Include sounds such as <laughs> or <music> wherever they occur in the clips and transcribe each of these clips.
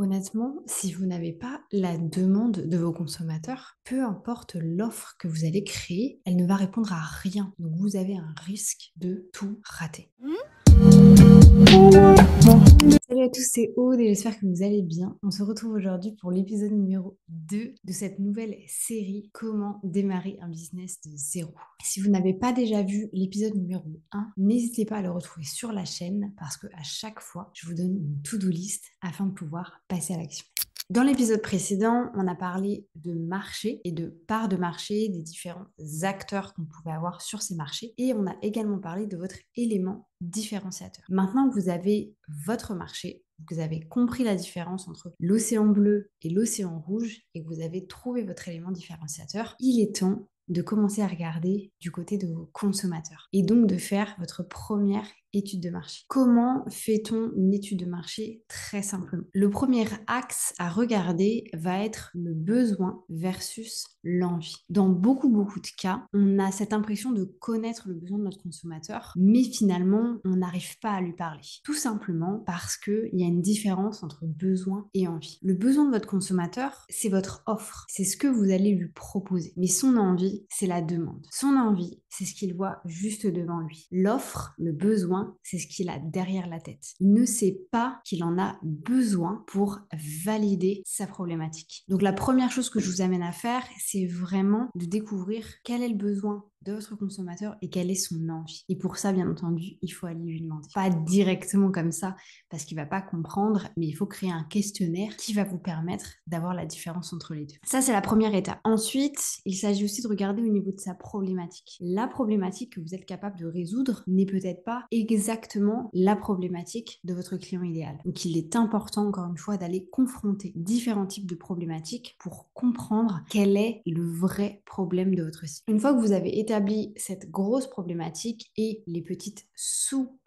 Honnêtement, si vous n'avez pas la demande de vos consommateurs, peu importe l'offre que vous allez créer, elle ne va répondre à rien. Donc vous avez un risque de tout rater. Salut à tous, c'est Aude et j'espère que vous allez bien. On se retrouve aujourd'hui pour l'épisode numéro 2 de cette nouvelle série Comment démarrer un business de zéro. Si vous n'avez pas déjà vu l'épisode numéro 1, n'hésitez pas à le retrouver sur la chaîne parce que à chaque fois, je vous donne une to-do list afin de pouvoir passer à l'action. Dans l'épisode précédent, on a parlé de marché et de part de marché, des différents acteurs qu'on pouvait avoir sur ces marchés. Et on a également parlé de votre élément différenciateur. Maintenant que vous avez votre marché, vous avez compris la différence entre l'océan bleu et l'océan rouge et que vous avez trouvé votre élément différenciateur, il est temps de commencer à regarder du côté de vos consommateurs et donc de faire votre première étude de marché. Comment fait-on une étude de marché Très simplement? Le premier axe à regarder va être le besoin versus l'envie. Dans beaucoup, beaucoup de cas, on a cette impression de connaître le besoin de notre consommateur, mais finalement, on n'arrive pas à lui parler. Tout simplement parce qu'il y a une différence entre besoin et envie. Le besoin de votre consommateur, c'est votre offre, c'est ce que vous allez lui proposer. Mais son envie, c'est la demande. Son envie, c'est ce qu'il voit juste devant lui. L'offre, le besoin, c'est ce qu'il a derrière la tête. Il ne sait pas qu'il en a besoin pour valider sa problématique. Donc la première chose que je vous amène à faire, c'est vraiment de découvrir quel est le besoin de votre consommateur et quelle est son envie. Et pour ça, bien entendu, il faut aller lui demander. Pas directement comme ça, parce qu'il va pas comprendre, mais il faut créer un questionnaire qui va vous permettre d'avoir la différence entre les deux. Ça, c'est la première étape. Ensuite, il s'agit aussi de regarder au niveau de sa problématique. La problématique que vous êtes capable de résoudre n'est peut-être pas exactement la problématique de votre client idéal. Donc, il est important, encore une fois, d'aller confronter différents types de problématiques pour comprendre quel est le vrai problème de votre site. Une fois que vous avez cette grosse problématique et les petites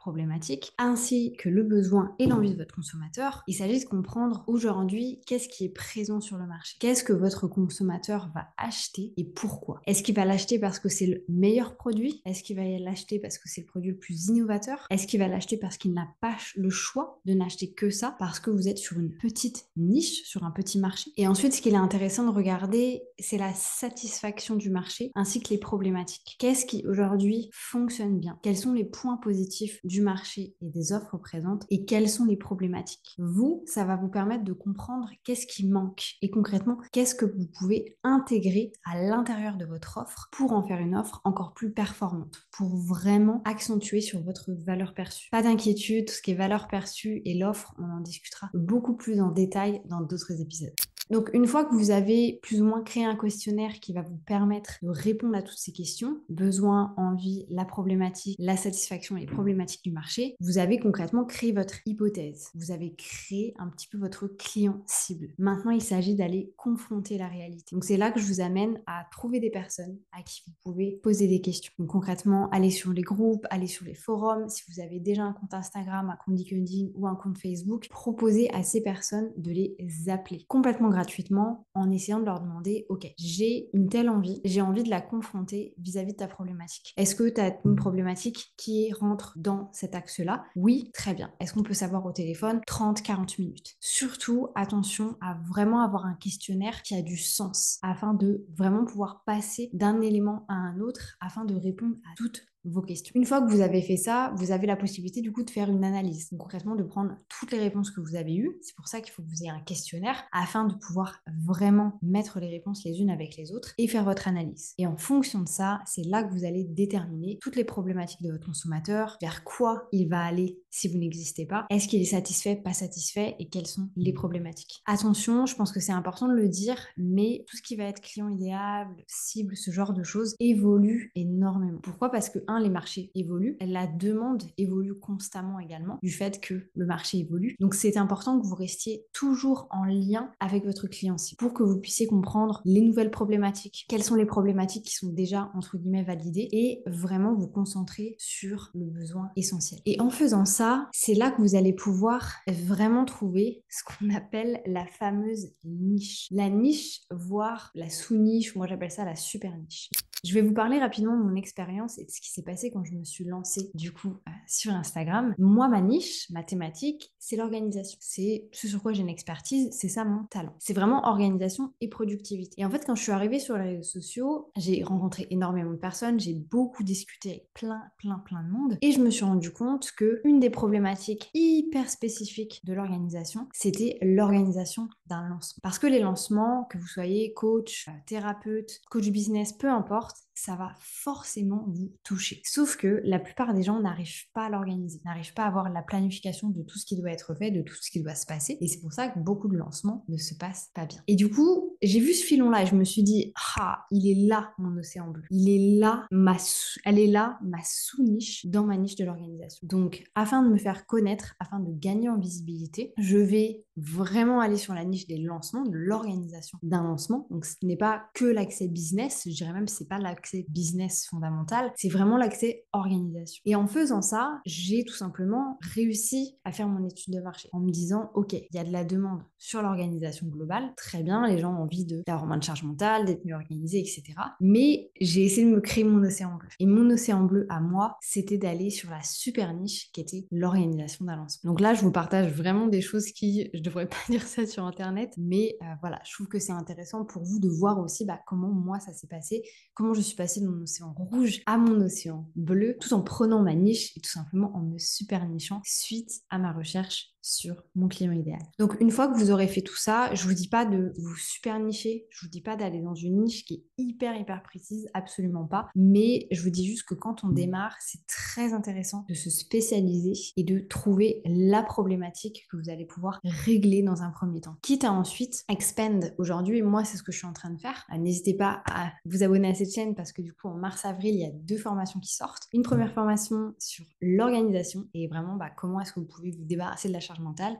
sous-problématiques, ainsi que le besoin et l'envie de votre consommateur, il s'agit de comprendre aujourd'hui qu'est-ce qui est présent sur le marché. Qu'est-ce que votre consommateur va acheter et pourquoi? Est-ce qu'il va l'acheter parce que c'est le meilleur produit? Est-ce qu'il va l'acheter parce que c'est le produit le plus innovateur? Est-ce qu'il va l'acheter parce qu'il n'a pas le choix de n'acheter que ça parce que vous êtes sur une petite niche, sur un petit marché? Et ensuite, ce qu'il est intéressant de regarder, c'est la satisfaction du marché ainsi que les problématiques. Qu'est-ce qui aujourd'hui fonctionne bien? Quels sont les points positifs du marché et des offres présentes et quelles sont les problématiques Vous, ça va vous permettre de comprendre qu'est-ce qui manque et concrètement, qu'est-ce que vous pouvez intégrer à l'intérieur de votre offre pour en faire une offre encore plus performante, pour vraiment accentuer sur votre valeur perçue. Pas d'inquiétude, tout ce qui est valeur perçue et l'offre, on en discutera beaucoup plus en détail dans d'autres épisodes. Donc, une fois que vous avez plus ou moins créé un questionnaire qui va vous permettre de répondre à toutes ces questions, besoin, envie, la problématique, la satisfaction et les problématiques du marché, vous avez concrètement créé votre hypothèse. Vous avez créé un petit peu votre client cible. Maintenant, il s'agit d'aller confronter la réalité. Donc, c'est là que je vous amène à trouver des personnes à qui vous pouvez poser des questions. Donc, concrètement, allez sur les groupes, allez sur les forums. Si vous avez déjà un compte Instagram, un compte LinkedIn ou un compte Facebook, proposez à ces personnes de les appeler complètement gratuitement en essayant de leur demander, OK, j'ai une telle envie, j'ai envie de la confronter vis-à-vis de ta problématique. Est-ce que tu as une problématique qui rentre dans cet axe-là Oui, très bien. Est-ce qu'on peut savoir au téléphone 30, 40 minutes? Surtout, attention à vraiment avoir un questionnaire qui a du sens afin de vraiment pouvoir passer d'un élément à un autre afin de répondre à toutes vos questions. Une fois que vous avez fait ça, vous avez la possibilité du coup de faire une analyse, concrètement de prendre toutes les réponses que vous avez eues. C'est pour ça qu'il faut que vous ayez un questionnaire afin de pouvoir vraiment mettre les réponses les unes avec les autres et faire votre analyse. Et en fonction de ça, c'est là que vous allez déterminer toutes les problématiques de votre consommateur, vers quoi il va aller si vous n'existez pas, est-ce qu'il est satisfait, pas satisfait et quelles sont les problématiques? Attention, je pense que c'est important de le dire, mais tout ce qui va être client idéal, cible, ce genre de choses évolue énormément. Pourquoi? Parce que les marchés évoluent, la demande évolue constamment également du fait que le marché évolue. Donc c'est important que vous restiez toujours en lien avec votre client pour que vous puissiez comprendre les nouvelles problématiques, quelles sont les problématiques qui sont déjà entre guillemets validées et vraiment vous concentrer sur le besoin essentiel. Et en faisant ça, c'est là que vous allez pouvoir vraiment trouver ce qu'on appelle la fameuse niche. La niche, voire la sous-niche, moi j'appelle ça la super niche. Je vais vous parler rapidement de mon expérience et de ce qui s'est passé quand je me suis lancée du coup euh, sur Instagram. Moi, ma niche, ma thématique, c'est l'organisation. C'est ce sur quoi j'ai une expertise, c'est ça mon talent. C'est vraiment organisation et productivité. Et en fait, quand je suis arrivée sur les réseaux sociaux, j'ai rencontré énormément de personnes, j'ai beaucoup discuté avec plein, plein, plein de monde et je me suis rendu compte que une des problématiques hyper spécifiques de l'organisation, c'était l'organisation d'un lancement. Parce que les lancements, que vous soyez coach, euh, thérapeute, coach business, peu importe, ça va forcément vous toucher. Sauf que la plupart des gens n'arrivent pas à l'organiser, n'arrivent pas à avoir la planification de tout ce qui doit être fait, de tout ce qui doit se passer. Et c'est pour ça que beaucoup de lancements ne se passent pas bien. Et du coup, j'ai vu ce filon-là et je me suis dit, ah, il est là mon océan bleu. Il est là, ma elle est là, ma sous-niche dans ma niche de l'organisation. Donc, afin de me faire connaître, afin de gagner en visibilité, je vais vraiment aller sur la niche des lancements, de l'organisation d'un lancement. Donc, ce n'est pas que l'accès business, je dirais même c'est pas l'accès business fondamental, c'est vraiment l'accès organisation. Et en faisant ça, j'ai tout simplement réussi à faire mon étude de marché en me disant, OK, il y a de la demande sur l'organisation globale, très bien, les gens ont envie d'avoir moins de charge mentale, d'être mieux organisés, etc. Mais j'ai essayé de me créer mon océan bleu. Et mon océan bleu à moi, c'était d'aller sur la super niche qui était l'organisation d'un lancement. Donc là, je vous partage vraiment des choses qui, je devrais pas <laughs> dire ça sur Internet, mais euh, voilà, je trouve que c'est intéressant pour vous de voir aussi bah, comment moi ça s'est passé, comment je suis passer de mon océan rouge à mon océan bleu, tout en prenant ma niche et tout simplement en me super nichant suite à ma recherche sur mon client idéal. Donc une fois que vous aurez fait tout ça, je vous dis pas de vous super nicher, je vous dis pas d'aller dans une niche qui est hyper hyper précise, absolument pas, mais je vous dis juste que quand on démarre, c'est très intéressant de se spécialiser et de trouver la problématique que vous allez pouvoir régler dans un premier temps. Quitte à ensuite expand aujourd'hui, moi c'est ce que je suis en train de faire. Euh, n'hésitez pas à vous abonner à cette chaîne parce que du coup en mars-avril, il y a deux formations qui sortent. Une première formation sur l'organisation et vraiment bah, comment est-ce que vous pouvez vous débarrasser de la mentale.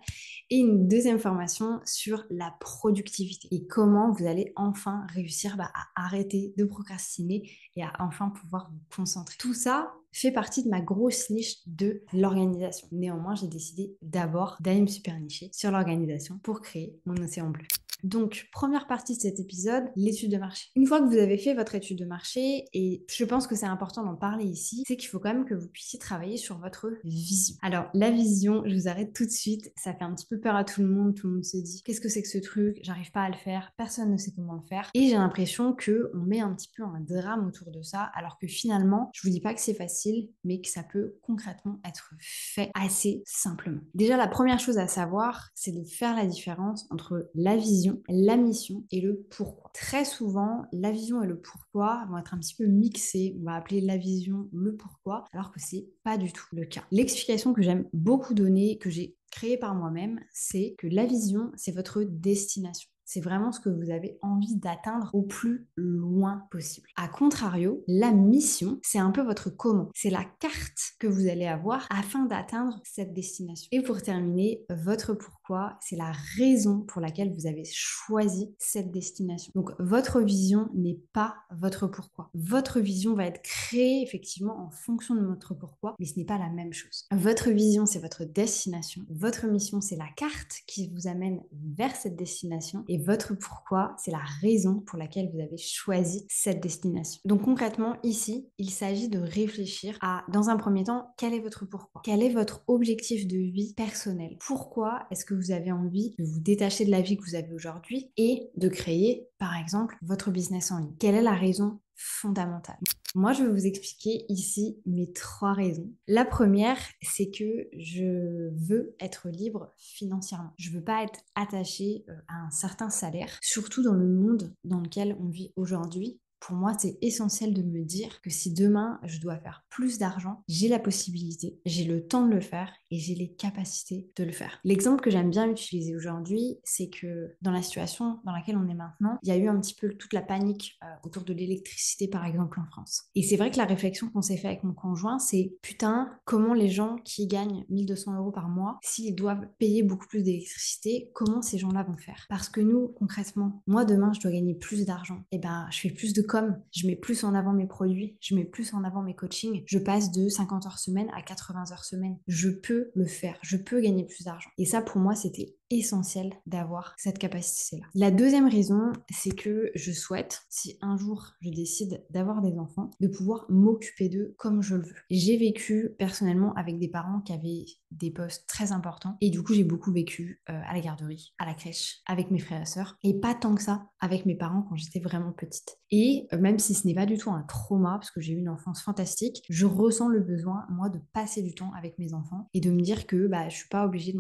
Et une deuxième formation sur la productivité et comment vous allez enfin réussir bah, à arrêter de procrastiner et à enfin pouvoir vous concentrer. Tout ça fait partie de ma grosse niche de l'organisation. Néanmoins, j'ai décidé d'abord d'aller me super nicher sur l'organisation pour créer mon océan bleu. Donc, première partie de cet épisode, l'étude de marché. Une fois que vous avez fait votre étude de marché, et je pense que c'est important d'en parler ici, c'est qu'il faut quand même que vous puissiez travailler sur votre vision. Alors, la vision, je vous arrête tout de suite, ça fait un petit peu peur à tout le monde, tout le monde se dit qu'est-ce que c'est que ce truc, j'arrive pas à le faire, personne ne sait comment le faire, et j'ai l'impression que on met un petit peu un drame autour de ça, alors que finalement, je vous dis pas que c'est facile, mais que ça peut concrètement être fait assez simplement. Déjà, la première chose à savoir, c'est de faire la différence entre la vision la mission et le pourquoi. Très souvent, la vision et le pourquoi vont être un petit peu mixés. On va appeler la vision le pourquoi, alors que c'est pas du tout le cas. L'explication que j'aime beaucoup donner, que j'ai créée par moi-même, c'est que la vision, c'est votre destination. C'est vraiment ce que vous avez envie d'atteindre au plus loin possible. A contrario, la mission, c'est un peu votre comment. C'est la carte que vous allez avoir afin d'atteindre cette destination. Et pour terminer, votre pourquoi, c'est la raison pour laquelle vous avez choisi cette destination. Donc votre vision n'est pas votre pourquoi. Votre vision va être créée effectivement en fonction de votre pourquoi, mais ce n'est pas la même chose. Votre vision, c'est votre destination. Votre mission, c'est la carte qui vous amène vers cette destination. Votre pourquoi, c'est la raison pour laquelle vous avez choisi cette destination. Donc concrètement, ici, il s'agit de réfléchir à, dans un premier temps, quel est votre pourquoi? Quel est votre objectif de vie personnel? Pourquoi est-ce que vous avez envie de vous détacher de la vie que vous avez aujourd'hui et de créer, par exemple, votre business en ligne? Quelle est la raison fondamentale? Moi, je vais vous expliquer ici mes trois raisons. La première, c'est que je veux être libre financièrement. Je veux pas être attachée euh, à un certain salaire, surtout dans le monde dans lequel on vit aujourd'hui pour moi, c'est essentiel de me dire que si demain je dois faire plus d'argent, j'ai la possibilité, j'ai le temps de le faire et j'ai les capacités de le faire. L'exemple que j'aime bien utiliser aujourd'hui, c'est que dans la situation dans laquelle on est maintenant, il y a eu un petit peu toute la panique euh, autour de l'électricité, par exemple, en France. Et c'est vrai que la réflexion qu'on s'est fait avec mon conjoint, c'est putain, comment les gens qui gagnent 1200 euros par mois, s'ils doivent payer beaucoup plus d'électricité, comment ces gens-là vont faire? Parce que nous, concrètement, moi demain, je dois gagner plus d'argent. Et eh ben, je fais plus de comme je mets plus en avant mes produits, je mets plus en avant mes coachings, je passe de 50 heures semaine à 80 heures semaine. Je peux le faire, je peux gagner plus d'argent. Et ça, pour moi, c'était essentiel d'avoir cette capacité-là. La deuxième raison, c'est que je souhaite, si un jour je décide d'avoir des enfants, de pouvoir m'occuper d'eux comme je le veux. J'ai vécu personnellement avec des parents qui avaient des postes très importants et du coup j'ai beaucoup vécu euh, à la garderie, à la crèche, avec mes frères et sœurs et pas tant que ça avec mes parents quand j'étais vraiment petite. Et euh, même si ce n'est pas du tout un trauma, parce que j'ai eu une enfance fantastique, je ressens le besoin, moi, de passer du temps avec mes enfants et de me dire que bah, je suis pas obligée,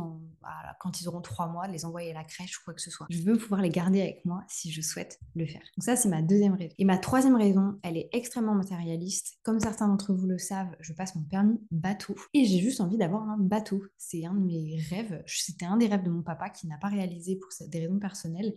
quand ils auront mois, de les envoyer à la crèche ou quoi que ce soit. Je veux pouvoir les garder avec moi si je souhaite le faire. Donc ça, c'est ma deuxième raison. Et ma troisième raison, elle est extrêmement matérialiste. Comme certains d'entre vous le savent, je passe mon permis bateau et j'ai juste envie d'avoir un bateau. C'est un de mes rêves. C'était un des rêves de mon papa qui n'a pas réalisé pour des raisons personnelles.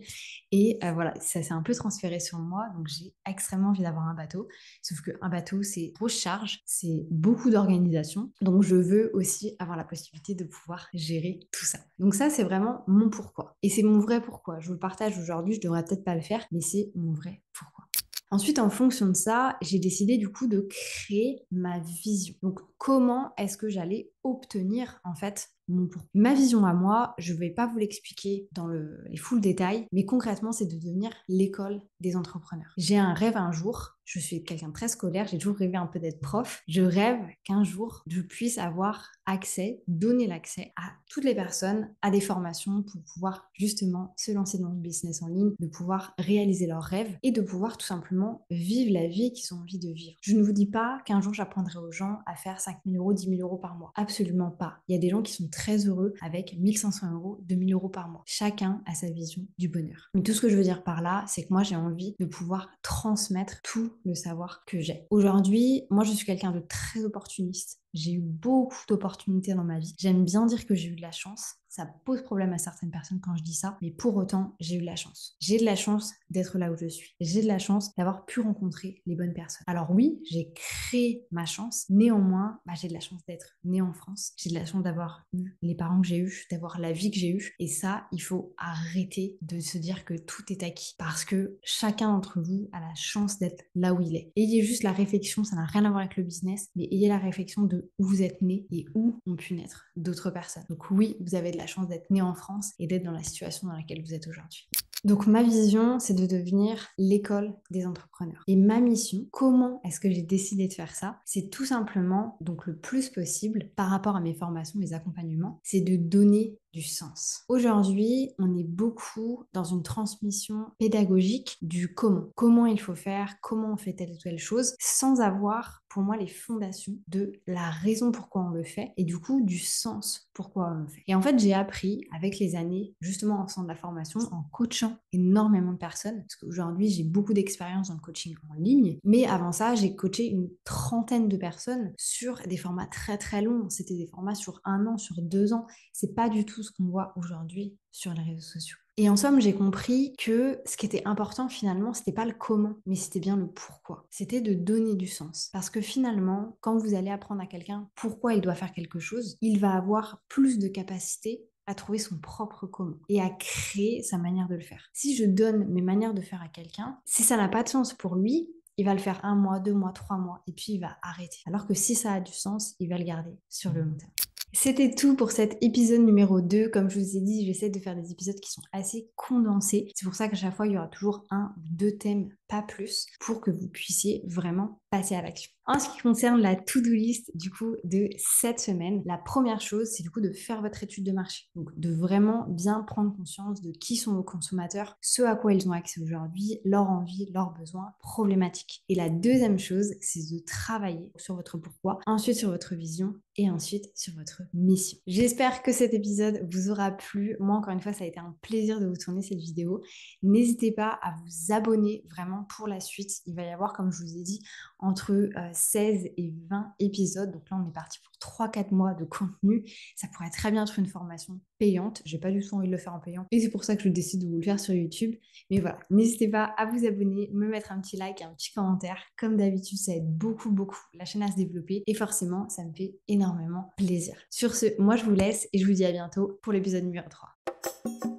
Et euh, voilà, ça s'est un peu transféré sur moi. Donc j'ai extrêmement envie d'avoir un bateau. Sauf qu'un bateau, c'est grosse charge, c'est beaucoup d'organisation. Donc je veux aussi avoir la possibilité de pouvoir gérer tout ça. Donc ça, c'est vraiment mon pourquoi. Et c'est mon vrai pourquoi. Je vous le partage aujourd'hui, je devrais peut-être pas le faire, mais c'est mon vrai pourquoi. Ensuite, en fonction de ça, j'ai décidé du coup de créer ma vision. Donc, comment est-ce que j'allais obtenir en fait mon pourquoi Ma vision à moi, je ne vais pas vous l'expliquer dans les full détails, mais concrètement, c'est de devenir l'école des entrepreneurs. J'ai un rêve un jour je suis quelqu'un de très scolaire, j'ai toujours rêvé un peu d'être prof. Je rêve qu'un jour, je puisse avoir accès, donner l'accès à toutes les personnes à des formations pour pouvoir justement se lancer dans le business en ligne, de pouvoir réaliser leurs rêves et de pouvoir tout simplement vivre la vie qu'ils ont envie de vivre. Je ne vous dis pas qu'un jour j'apprendrai aux gens à faire 5 000 euros, 10 000 euros par mois. Absolument pas. Il y a des gens qui sont très heureux avec 1500 euros, 2000 euros par mois. Chacun a sa vision du bonheur. Mais tout ce que je veux dire par là, c'est que moi j'ai envie de pouvoir transmettre tout le savoir que j'ai. Aujourd'hui, moi je suis quelqu'un de très opportuniste. J'ai eu beaucoup d'opportunités dans ma vie. J'aime bien dire que j'ai eu de la chance. Ça pose problème à certaines personnes quand je dis ça, mais pour autant, j'ai eu de la chance. J'ai de la chance d'être là où je suis. J'ai de la chance d'avoir pu rencontrer les bonnes personnes. Alors oui, j'ai créé ma chance. Néanmoins, bah, j'ai de la chance d'être née en France. J'ai de la chance d'avoir eu les parents que j'ai eus, d'avoir la vie que j'ai eue. Et ça, il faut arrêter de se dire que tout est acquis. Parce que chacun d'entre vous a la chance d'être là où il est. Ayez juste la réflexion, ça n'a rien à voir avec le business, mais ayez la réflexion de où vous êtes né et où ont pu naître d'autres personnes. Donc oui, vous avez de la chance d'être né en France et d'être dans la situation dans laquelle vous êtes aujourd'hui. Donc ma vision, c'est de devenir l'école des entrepreneurs. Et ma mission, comment est-ce que j'ai décidé de faire ça? C'est tout simplement, donc le plus possible, par rapport à mes formations, mes accompagnements, c'est de donner du sens. Aujourd'hui, on est beaucoup dans une transmission pédagogique du comment. Comment il faut faire, comment on fait telle ou telle chose, sans avoir pour moi les fondations de la raison pourquoi on le fait et du coup du sens pourquoi on le fait. Et en fait, j'ai appris avec les années, justement en faisant de la formation, en coachant énormément de personnes, parce qu'aujourd'hui j'ai beaucoup d'expérience dans le coaching en ligne, mais avant ça, j'ai coaché une trentaine de personnes sur des formats très très longs. C'était des formats sur un an, sur deux ans. C'est pas du tout ce qu'on voit aujourd'hui sur les réseaux sociaux. Et en somme, j'ai compris que ce qui était important finalement, c'était pas le comment, mais c'était bien le pourquoi. C'était de donner du sens. Parce que finalement, quand vous allez apprendre à quelqu'un pourquoi il doit faire quelque chose, il va avoir plus de capacité à trouver son propre comment et à créer sa manière de le faire. Si je donne mes manières de faire à quelqu'un, si ça n'a pas de sens pour lui, il va le faire un mois, deux mois, trois mois, et puis il va arrêter. Alors que si ça a du sens, il va le garder sur le long terme. C'était tout pour cet épisode numéro 2. Comme je vous ai dit, j'essaie de faire des épisodes qui sont assez condensés. C'est pour ça qu'à chaque fois, il y aura toujours un ou deux thèmes, pas plus, pour que vous puissiez vraiment passer à l'action. En ce qui concerne la to-do list du coup de cette semaine, la première chose, c'est du coup de faire votre étude de marché. Donc de vraiment bien prendre conscience de qui sont vos consommateurs, ce à quoi ils ont accès aujourd'hui, leurs envies, leurs besoins, problématiques. Et la deuxième chose, c'est de travailler sur votre pourquoi, ensuite sur votre vision et ensuite sur votre mission. J'espère que cet épisode vous aura plu. Moi, encore une fois, ça a été un plaisir de vous tourner cette vidéo. N'hésitez pas à vous abonner vraiment pour la suite. Il va y avoir, comme je vous ai dit, entre 16 euh, et 20 épisodes. Donc là, on est parti pour 3-4 mois de contenu. Ça pourrait très bien être une formation payante. J'ai pas du tout envie de le faire en payant. Et c'est pour ça que je décide de vous le faire sur YouTube. Mais voilà, n'hésitez pas à vous abonner, me mettre un petit like, un petit commentaire. Comme d'habitude, ça aide beaucoup, beaucoup la chaîne à se développer. Et forcément, ça me fait énormément plaisir. Sur ce, moi, je vous laisse et je vous dis à bientôt pour l'épisode numéro 3.